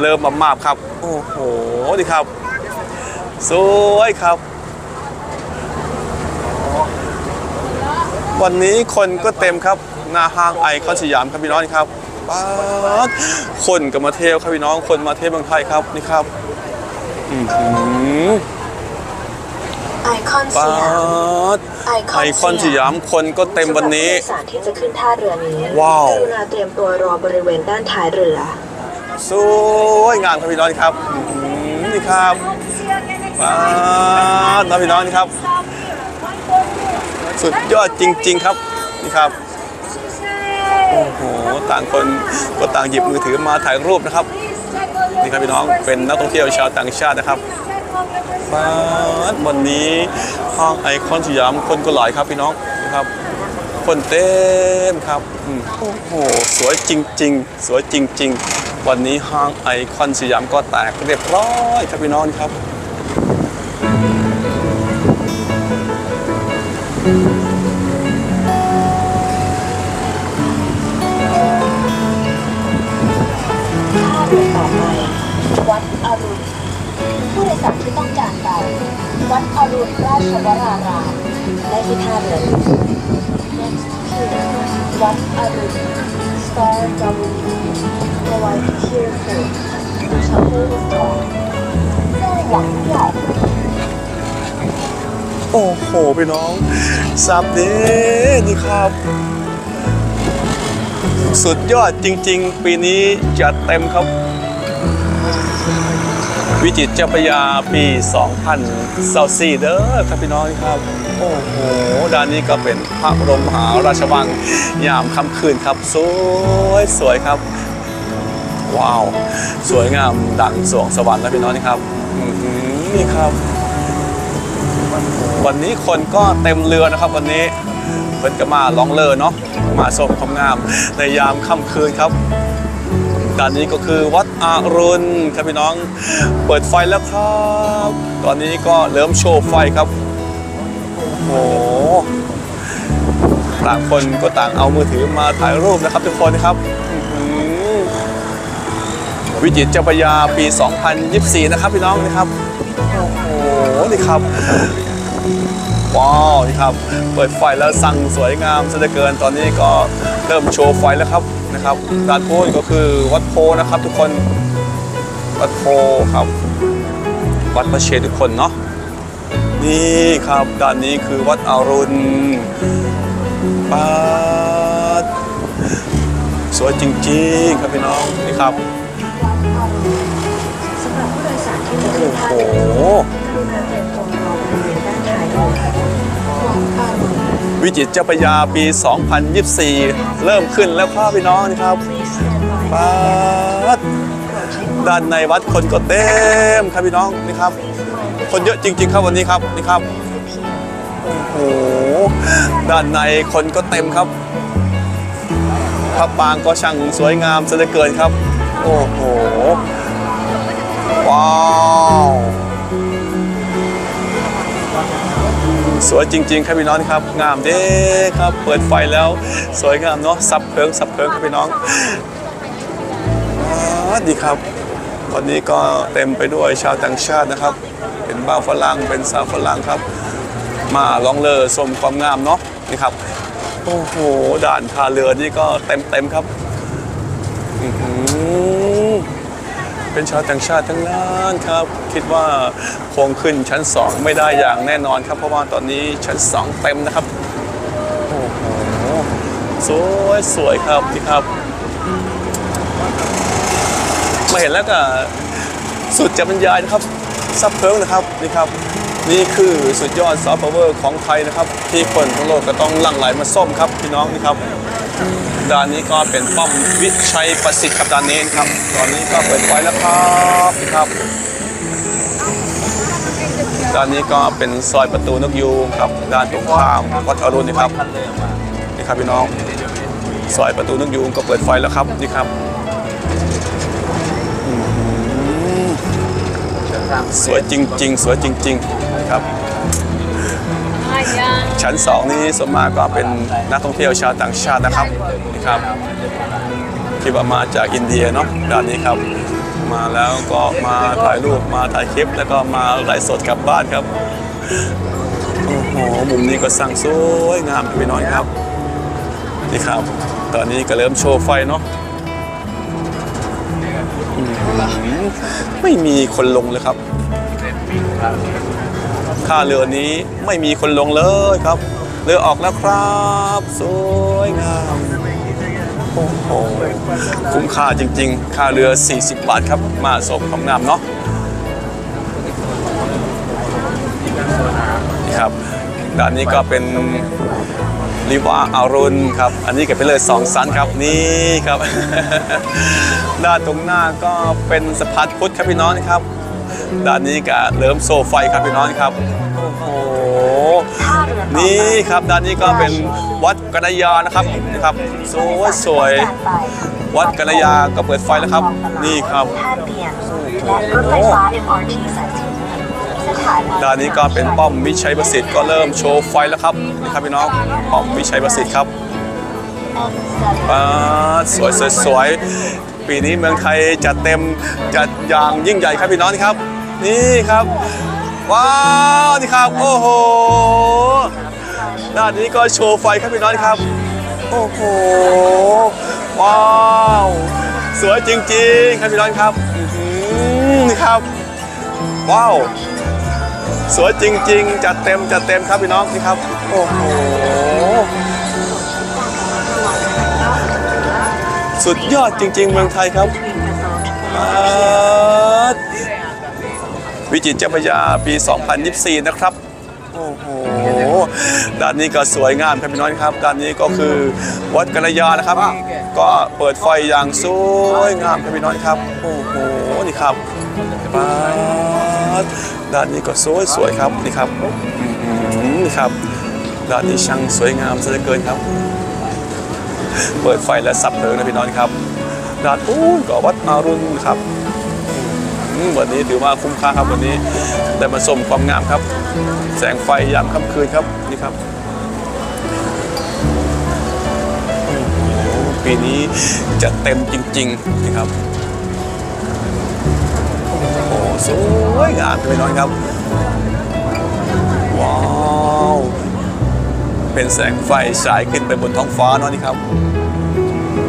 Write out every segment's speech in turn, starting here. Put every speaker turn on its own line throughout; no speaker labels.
เริ่มมามาบครับ โอ้โหนี่ครับ สวยครับ วันนี้คนก็เต็มครับหน้าห้างไอคอนสยามครับพี่น้องนี่ครับป๊าดคนก็มาเที่ยวครับพี่น้องคนมาเที่ยวเมืองไทยครับนี่ครับอือหือ
ไอคอนส
ป๊ายา
ม
ด
ไอ
ไอคอนสยามคนก็เต็มวันนี้
สำหรับผู้โดยสารที่จะขึ้นท่าเรือนี้
ว้าว
กรุณาเตรียมตัวรอบริเวณด้านท้ายเรือ
สวยงามครับพี่น้องครับนี่ครับป๊าดนะพี่น้องนี่ครับ สุดยอดจริง ๆครับนี่ครับโอ้โหต่างคนก็ต่างหยิบมือถือมาถ่ายรูปนะครับนี่ครับพี่น้องเป็นนักท่องเที่ยวชาวต่างชาตินะครับป๊าดวันนี้ห้างไอคอนสยามคนก็หลายครับพี่น้องนะครับ คนเต็มครับโอ้โหสวยจริง ๆ สวยจริง ๆ วันนี้ห้างไอคอนสยามก็แตกเรียบร้อยครับพี่น้องครับ
ท่าเรือต่อไปวัดอรุณผู้โดยสารที่ต้องการไปวัดอรุณราชวรารามได้ที่ท่าเรือ Next pier วัดอรุณ Star W provide pier four The shuttle is gone หวังใหญ่
โอ้โหพี่น้องสับเด้นี่ครับ สุดยอดจริง ๆ ปีนี้จัดเต็มครับ วิจิตรเจ้าพยาปี 2024เด้อครับพี่น้องครับ โอ้โห ด้านนี้ก็เป็นพระบรมมหาราชวังยามค่ำคืนครับ สวยสวยครับ ว้าว สวยงามดังสวงสวรรค์นะพี่น้องนี่ครับนี่ครับ วันนี้คนก็เต็มเรือนะครับวันนี้เพิ่นก็มาลองเรอเนาะมาชมความงามในยามค่ำคืนครับด้านนี้ก็คือวัดอารุณครับพี่น้อง เปิดไฟแล้วครับ ตอนนี้ก็เริ่มโชว์ไฟครับ โอ้ต่างคนก็ต่างเอามือถือมาถ่ายรูปนะครับทุกคนนะครับอือวิจิตเจ้าพยาปี 2024 นะครับพี่น้องนะครับ โอ้โหนี่ครับว้าวนี่ครับ เปิดไฟแล้วสั่งสวยงามซะเหลือเกินตอนนี้ก็เริ่มโชว์ไฟแล้วครับนะครับด้านโน้นก็คือวัดโพนะครับทุกคนวัดโพครับ วัดพระเชตุพนเนาะ นี่ครับด้านนี้คือวัดอรุณปาดสวยจริงๆครับพี่น้องนี่ครับ
สำหรับผู้โดยสารที่จะขึ้นท่า
โอ้โห
ก็เตรียมตัวรอบริเวณด้านท้ายวิ
จิตรเจ้าพยาปี 2024 เริ่มขึ้นแล้วครับพี่น้องนี่ครับปาดด้านในวัดคนก็เต็มครับพี่น้องนี่ครับ คนเยอะจริง ๆ ครับวันนี้ครับนี่ครับโอ้โหด้านในคนก็เต็มครับพระปางก็ช่างสวยงามซะเหลือเกินครับ โอ้โหว้าวสวยจริง ๆ ครับพี่น้องครับ งามเด้ครับ เปิดไฟแล้ว สวยงามเนาะซับเพลิงซับเพลิงครับพี่น้องอ๋อดีครับ วันนี้ก็เต็มไปด้วยชาวต่างชาตินะครับ เป็นบ้าฝรั่งเป็นสาวฝรั่งครับ มาลองเลอชมความงามเนาะนี่ครับโอ้โหด่านท่าเรือนี่ก็เต็มเต็มครับอื้อหือเป็นชาวต่างชาติทั้งนั้นครับ คิดว่าคงขึ้นชั้น2ไม่ได้อย่างแน่นอนครับ เพราะว่าตอนนี้ชั้น2เต็มนะครับ โอ้โหสวยสวยครับนี่ครับ เห็นแล้วก็สุดจะบรรยายนะครับซับเพิงนะครับนี่ครับ นี่คือสุดยอดซอฟต์พาวเวอร์ของไทยนะครับ ที่คนทั้งโลกก็ต้องหลั่งไหลมาส้มครับพี่น้องนี่ครับด้านนี้ก็เป็นป้อมวิชัยประสิทธิ์ครับด้านนี้นครับ ตอนนี้ก็เปิดไฟแล้วครับนี่ครับด้านนี้ก็เป็นซอยประตูนกยูงครับด้านตรงข้ามวัดอรุณนะครับนี่ครับพี่น้องซอยประตูนกยูงก็เปิดไฟแล้วครับนี่ครับ สวยจริง ๆ สวยจริงๆครับชั้นสองนี้ส่วนมากก็เป็นนักท่องเที่ยวชาวต่างชาตินะครับนี่ครับคิดว่ามาจากอินเดียเนาะด้านนี้ครับ มาแล้วก็มาถ่ายรูปมาถ่ายคลิป แล้วก็มาไลฟ์สดกลับบ้านครับโอ้โหมุมนี้ก็สั่งสวยงามพี่น้องครับนี่ครับ ตอนนี้ก็เริ่มโชว์ไฟเนาะ อื้อหือไม่มีคนลงเลยครับท่าเรือนี้ไม่มีคนลงเลยครับ เรือออกแล้วครับ สวยงามโอ้โหคุ้มค่าจริง ๆ ค่าเรือ 40 บาทครับ มาสมความงามเนาะนี่ครับด้านนี้ก็เป็น ริวาอารุณครับ อันนี้ก็เป็นเลยสองสันครับนี่ครับ ด้านตรงหน้าก็เป็นสะพานพุทธครับพี่น้องครับ ด้านนี้ก็เริ่มโซไฟครับพี่น้องครับโอ้โหนี่ครับด้านนี้ก็เป็นวัดกนยานะครับนะครับสวยสวยวัดกนยาก็เปิดไฟแล้วครับ นี่ครับ
ท่าเตี
ด้านนี้ก็เป็นป้อมวิชัยประสิทธิ์ก็เริ่มโชว์ไฟแล้วครับนี่ครับพี่น้องป้อมวิชัยประสิทธิ์ครับป้าดสวยสวยสวยปีนี้เมืองไทยจัดเต็มจัดอย่างยิ่งใหญ่ครับพี่น้องครับ นี่ครับ ว้าวนี่ครับโอ้โหด้านนี้ก็โชว์ไฟครับพี่น้องครับ โอ้โหว้าวสวยจริงๆ ครับพี่น้องครับนี่ครับ ว้าว สวยจริง ๆ จัดเต็มจัดเต็มครับพี่น้องนี่ครับ โอ้โห สุดยอดจริง ๆ เมืองไทยครับ วิจิตรเจ้าพระยาปี 2024 นะครับ โอ้โห ด้านนี้ก็สวยงามครับพี่น้องครับ ด้านนี้ก็คือวัดกัลยานะครับ ก็เปิดไฟอย่างสวยงามครับพี่น้องครับ โอ้โห นี่ครับป๊า ดด้านนี้ก็สวยสวยครับนี่ครับนี่ครับด้านนี้ช่างสวยงามซะเหลือเกินครับ เปิดไฟและสับเพลิงนะพี่น้องครับด้านอู้ก็วัดอารุณครับวันนี้ถือว่าคุ้มค่าครับวันนี้ได้มาชมความงามครับ แสงไฟยามค่ำคืนครับนี่ครับปีนี้จะเต็มจริงๆนี่ครับ สวยงามพี่น้องครับ ว้าว เป็นแสงไฟฉายขึ้นไปบนท้องฟ้าเนาะนี่ครับ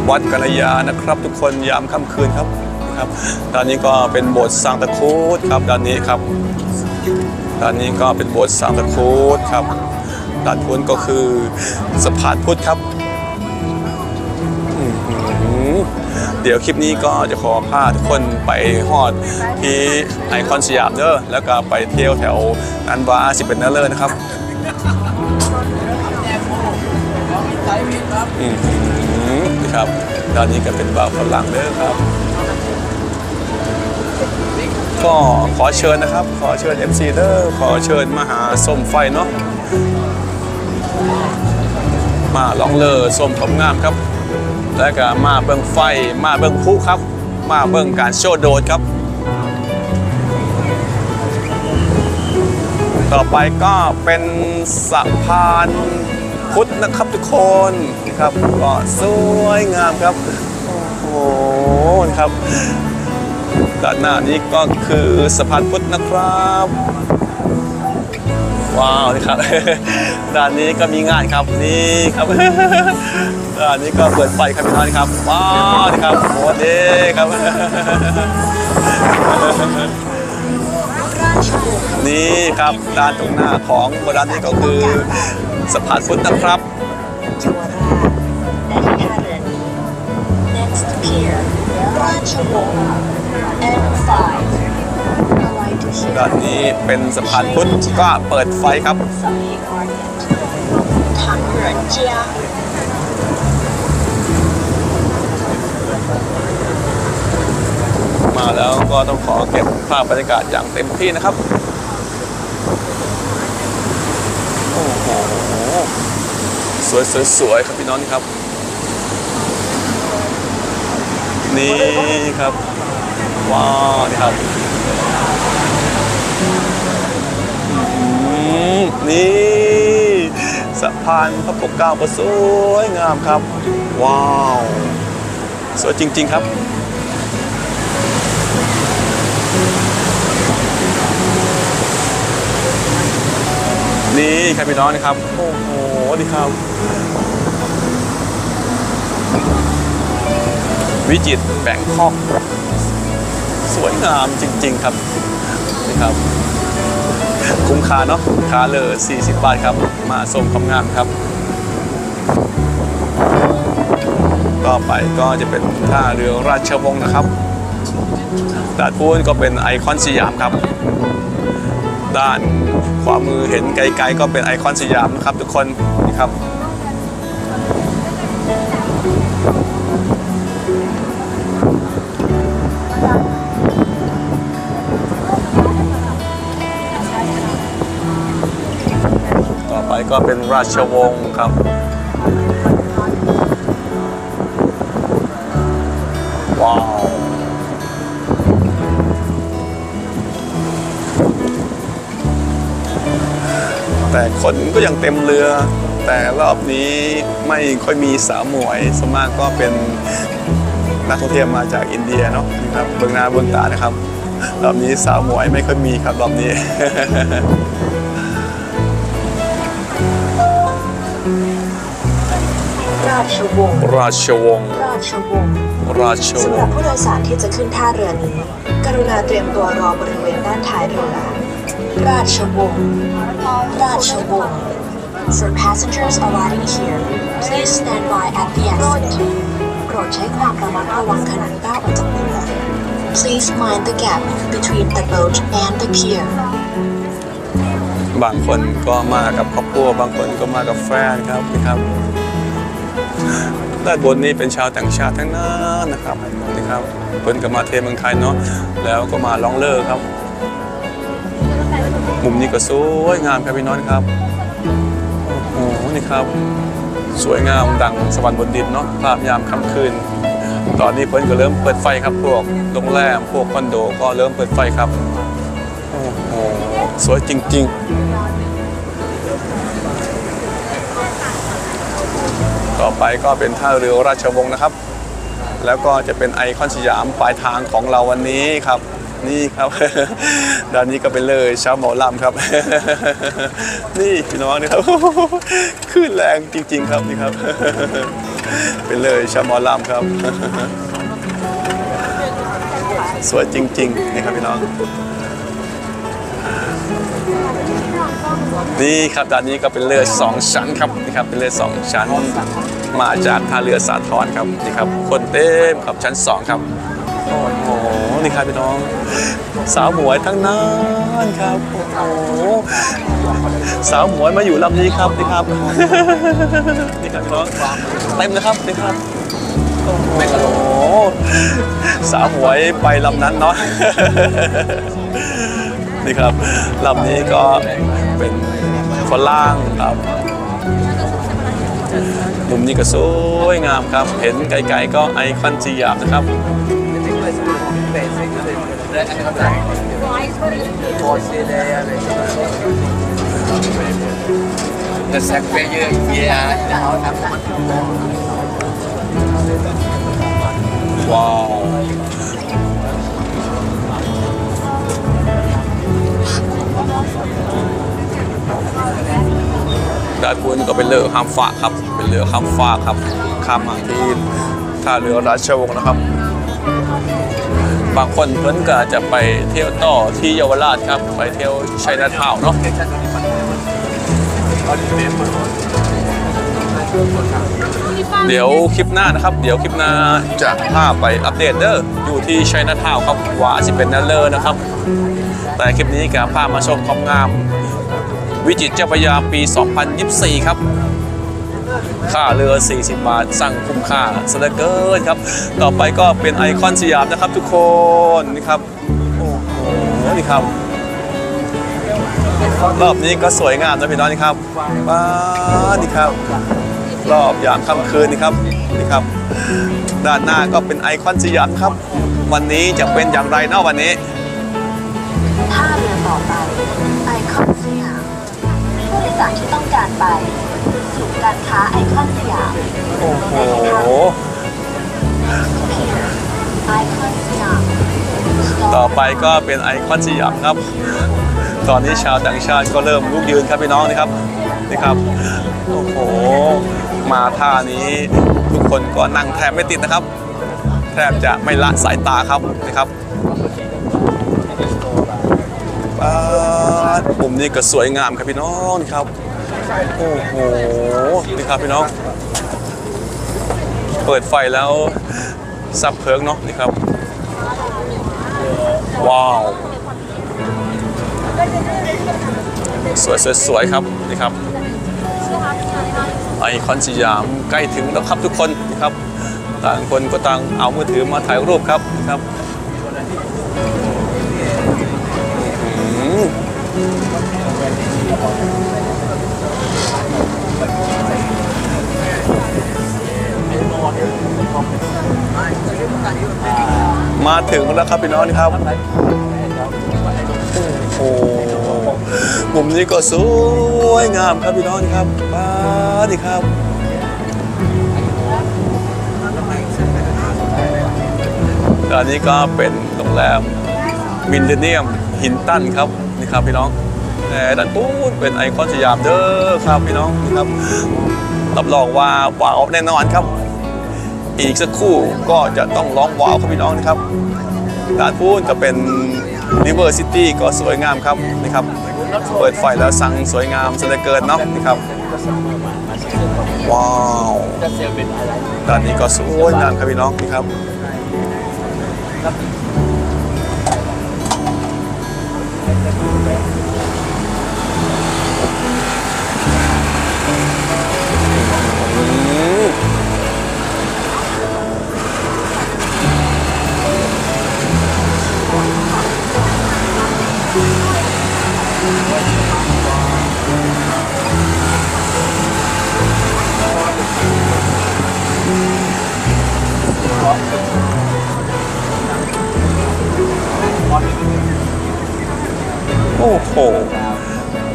วัดกัลยานะครับ ทุกคนยามค่ำคืนครับครับด้านนี้ก็เป็นโบสถ์สังตะคูดครับด้านนี้ครับด้านนี้ก็เป็นโบสถ์สังตะคูดครับด้านพุ้นก็คือสะพานพุทธครับ เดี๋ยวคลิปนี้ก็จะขอพาทุกคนไปฮอดที่ไอคอนสยามเด้อแล้วก็ไปเที่ยวแถวอันวาสิเป็นเนอร์เลอร์นะครับอืมนี่ครับด้านนี้ก็เป็นบาร์ฝรั่งเด้อครับ ก็ขอเชิญนะครับ ขอเชิญ MC เด้อขอเชิญมาหาส้มไฟเนาะมาลองเลอส้มผมงามครับ แล้วก็มาเบิ่งไฟมาเบิ่งพลุครับ มาเบิ่งการโชว์โดดครับ ต่อไปก็เป็นสะพานพุทธนะครับทุกคนนะครับก็สวยงามครับ โอ้โหครับด้านหน้านี้ก็คือสะพานพุทธนะครับ ว้าวนี่ครับด้านนี้ก็มีงานครับนี่ครับด้านนี้ก็เปิดไฟครับพี่น้องครับว้าวนี่ครับโอเดีครับ นี่ครับด้านตรงหน้าของโบราณนี้ก็คือสะพานพุทธนะครับ
และ next pier Rancho 5
ด้านนี้เป็นสะพานพุทธก็เปิดไฟครับ
สำเพ็ง Orient ถังเหรินเจีย
มาแล้วก็ต้องขอเก็บภาพบรรยากาศอย่างเต็มที่นะครับ โอ้โห สวยสวยสวยครับพี่น้องนี่ครับ นี่ครับ ว้าว นี่ครับอื มนี่สะพานพระปกเกล้าก็สวยงามครับ ว้าว สวยจริง ๆ ครับนี่ครับพี่น้องนะครับ โอ้โหดีครับ วิจิตรแบ่งคอก สวยงามจริง ๆ ครับนี่ครับ คุ้มค่าเนาะค่าเลย40 บาทครับ มาชมความงามครับ ต่อไปก็จะเป็นท่าเรือราชวงศ์นะครับด้านพูนก็เป็นไอคอนสยามครับ ด้านขวามือเห็นไกลๆก็เป็นไอคอนสยามนะครับทุกคนนี่ครับ ก็เป็นราชวงศ์ครับว้าวแต่คนก็ยังเต็มเรือ แต่รอบนี้ไม่ค่อยมีสาวหมวยสมากก็เป็นนักท่องเที่ยวมาจากอินเดียเนาะนี่ครับเบื้องหน้าเบื้องตานะครับรอบนี้สาวหมวยไม่ค่อยมีครับรอบนี้
ชวงศ์
ราชวงศ์
ราชวงศ์
ราชว
สำหรั
ง
บ
ศ์
ผู้โดยสารที่จะขึ้นท่าเรือนี้ กรุณาเตรียมตัวรอบริเวณด้านท้ายเรือ ราชวงศ์ราชวงศ์ For passengers arriving here, please stand by at the exit. โปรดใช้ความระมัดระวังขณะก้าวออกจากเรือ Please mind the gap between the boat and the pier.
บางคนก็มากับครอบครัวบางคนก็มากับแฟนครับนี่ครับ ด้านบนนี้เป็นชาวต่างชาติทั้งนั้นนะครับนี่ครับเพิ่นก็มาเทเมืองไทยเนาะแล้วก็มาล่องเลิกครับ มุมนี้ก็สวยงามครับพี่น้องครับโอ้โหนี่ครับ สวยงามดังสวรรค์บนดินเนาะภาพยามค่ำคืน ตอนนี้เพิ่นก็เริ่มเปิดไฟครับพวกโรงแรมพวกคอนโดก็เริ่มเปิดไฟครับโอ้โหสวยจริง ๆ ต่อไปก็เป็นท่าเรือราชวงศ์นะครับ แล้วก็จะเป็นไอคอนสยามปลายทางของเราวันนี้ครับ นี่ครับ ด้านนี้ก็เป็นเลยชาวหมอลำครับ นี่พี่น้องนี่ครับขึ้นแรงจริง ๆ ครับนี่ครับ เป็นเลยชาวหมอลำครับ สวยจริง ๆ นี่ครับพี่น้อง นี่ครับด้านนี้ก็เป็นเรือสองชั้นครับนี่ครับเป็นเรือสองชั้น มาจากท่าเรือสาทรครับนี่ครับคนเต็มครับชั้นสองครับโอ้โหนี่ครับพี่น้อง สาวหมวยทั้งนั้นครับโอ้โหสาวหมวยมาอยู่ลำนี้ครับนี่ครับนี่ครับพี่น้องเต็มเลยครับนี่ครับโอ้โหสาวหมวยไปลำนั้นเนาะนี่ครับลำนี้ก็ เป็นฝรั่งครับมุมนี้ก็สวยงามครับ เห็นไกลๆก็ไอคอนสยามนะครับ
Le sac payeux, il est à la
ว้าว ด้านบนก็เป็นเรือข้ามฟ้ากครับ เป็นเรือข้ามฟ้ากครับ ข้ามมาที่ท่าเรือราชวงศ์นะครับ บางคนเพิ่นก็จะไปเที่ยวต่อที่เยาวราชครับ ไปเที่ยวชัยนาทาวเนาะเดี๋ยวคลิปหน้านะครับ เดี๋ยวคลิปหน้าจะพาไปอัปเดตเด้ออยู่ที่ชัยนาทาวครับว่าสิเป็นนั่นเลยนะครับ แต่คลิปนี้ก็พามาชมความงาม วิจิตเจ้าพยาปี 2024 ครับ ค่าเรือ 40 บาท สั่งคุ้มค่าสเหลือเกินครับ ต่อไปก็เป็นไอคอนสยามนะครับทุกคนนี่ครับ โอ้โห นี่ครับ รอบนี้ก็สวยงามนะพี่น้องนี่ครับว้านี่ครับ รอบยามค่ำคืนนี่ครับ นี่ครับ ด้านหน้าก็เป็นไอคอนสยามครับ วันนี้จะเป็นอย่างไรเนาะวันนี้
ท่าเรือต่อไป ผู้โดยสารที่ต้องการไปศูนย์การค้าไอคอนสยาม
โอ้โห
ไอคอนสยาม
ต่อไปก็เป็นไอคอนสยามครับ ตอนนี้ชาวต่างชาติก็เริ่มลุกยืนครับพี่น้องนะครับนี่ครับโอ้โหมาท่านี้ทุกคนก็นั่งแทบไม่ติดนะครับ แทบจะไม่ละสายตาครับนะครับ ป๊ามุมนี้ก็สวยงามครับพี่น้องนี่ครับ โอ้โหนี่ครับพี่น้อง เปิดไฟแล้วซับเพลิงเนาะนี่ครับ ว้าวสวยสวยสวยครับนี่ครับไอคอนสยามใกล้ถึงแล้วครับทุกคนนะครับ ต่างคนก็ต่างเอามือถือมาถ่ายรูปครับนะครับ ถึงแล้วครับพี่น้องนี่ครับโอ้โหมุมนี้ก็สวยงามครับพี่น้องนี่ครับมาดิครับอันนี้ก็เป็นโรงแรมมินเดเนียมหินตันครับนี่ครับพี่น้องแต่ด้านนู้นเป็นไอคอนสยามเด้อครับพี่น้องนี่ครับรับรองว่าว้าวแน่นอนครับ อีกสักครู่ก็จะต้องร้องว้าวครับพี่น้องนะครับด้านพูนก็เป็นริเวอร์ซิตี้ก็สวยงามครับนี่ครับ เปิดไฟแล้วสั่งสวยงามซะเหลือเกินเนาะนี่ครับ ว้าวด้านนี้ก็สวยงามครับพี่น้องนี่ครับโอ้โ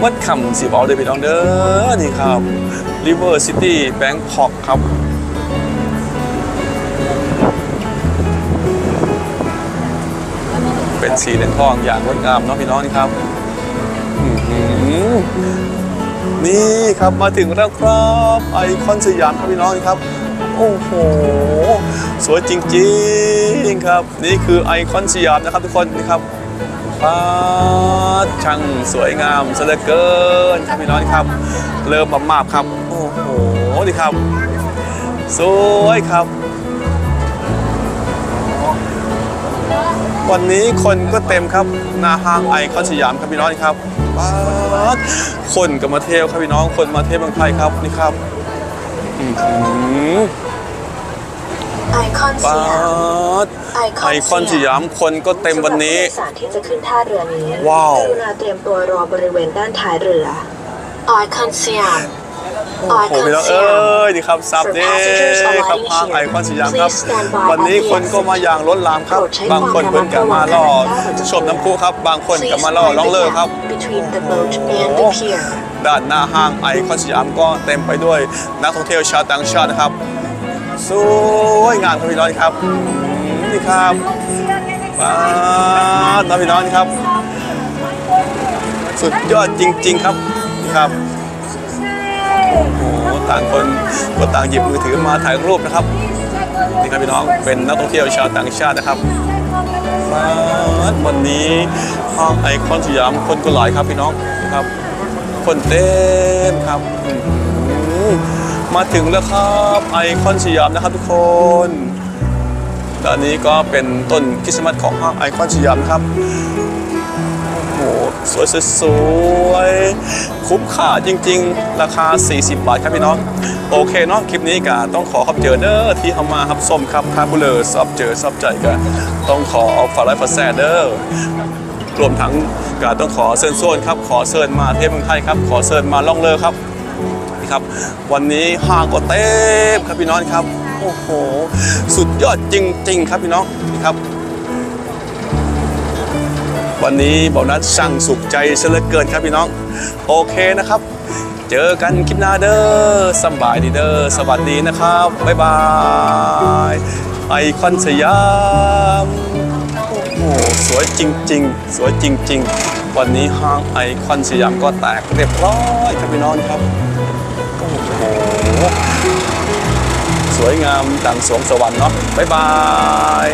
วัดคำสีบอลเดพี่น้องเด้อนี่ครับ River City Bangkok ครับเป็นสีเหลืองทองอย่างงดงามเนาะพี่น้องนี่ครับนี่ครับมาถึงแล้วครับไอคอนสยามครับพี่น้องนี่ครับโอ้โห สวยจริงๆครับ นี่คือไอคอนสยามนะครับทุกคนนี่ครับ ฟ้าช่างสวยงามซะเหลือเกินครับพี่น้องครับ เริ่มมามาบครับ โอ้โหนี่ครับ สวยครับ วันนี้คนก็เต็มครับหน้าห้างไอคอนสยามครับพี่น้องครับป๊าคนก็มาเที่ยวครับพี่น้องคนมาเที่ยวเมืองไทยครับนี่ครับอื้อหือ
ไอคอนส
ป๊ายา
ม
ด
ไอ
ไอคอนสยามคนก็เต็มวันนี้
สำหรับผู้โดยสารที่จะขึ้นท่าเรือนี้
ว้าว
กรุณาเตรียมตัวรอบริเวณด้านท้ายเรือไอคอนสยามไอ
โอ้
ค
โห
อน
พี่น้อง
ส
เอ้
ยาม
ยนี่ครับซับเด้ครับห้างไอคอนสยามครับ วันนี้คนก็มาอย่างล้นหลามครับ บางคนเพิ่นก็มาล่อชมน้ำพุครับ บางคนก็มาล่อล่องเลิกครับ
between the boat and the pier
ด้านหน้าห้างไอคอนสยามก็เต็มไปด้วยนักท่องเที่ยวชาวต่างชาตินะครับ สวยงามครับพี่น้องครับนี่ครับมาน้องพี่น้องครับ สุดยอดจริง ๆครับนี่ครับโอ้โหต่างคนก็ต่างหยิบมือถือมาถ่ายรูปนะครับนี่ครับพี่น้องเป็นนักท่องเที่ยวชาวต่างชาตินะครับฟ้าวันนี้ห้างไอคอนสยามคนก็หลายครับพี่น้องนะครับ คนเต็มครับ มาถึงแล้วครับไอคอนสยามนะครับทุกคนตอนนี้ก็เป็นต้นคริสต์มาสของห้างไอคอนสยามครับโอ้โหสวยสวยๆคุ้มค่าจริง ๆ ราคา 40 บาทครับพี่น้อง โอเคเนาะคลิปนี้ก็ต้องขอขอบเจอเด้อที่เข้ามาครับส้มครับคาบุเลอร์ซับเจอซับใจกันต้องขอฝากไลฟ์ฝากแซดเด้อรวมทั้งก็ต้องขอเชิญชวนครับขอเชิญมาเที่ยวเมืองไทยครับขอเชิญมาล่องเรือครับ ครับ วันนี้ห้างก็เต็มครับพี่น้องครับ โอ้โห สุดยอดจริง ๆ ครับพี่น้องนี่ครับ วันนี้เบานัดช่างสุขใจเสียเหลือเกินครับพี่น้อง โอเคนะครับ เจอกันคลิปหน้าเด้อสบายดีเด้อสวัสดีนะครับ บ๊ายบายไอคอนสยามโอ้โหสวยจริง ๆ สวยจริง ๆ วันนี้ห้างไอคอนสยามก็แตกเรียบร้อยครับพี่น้องครับ สวยงามดังสรวงสวรรค์เนาะบ๊ายบาย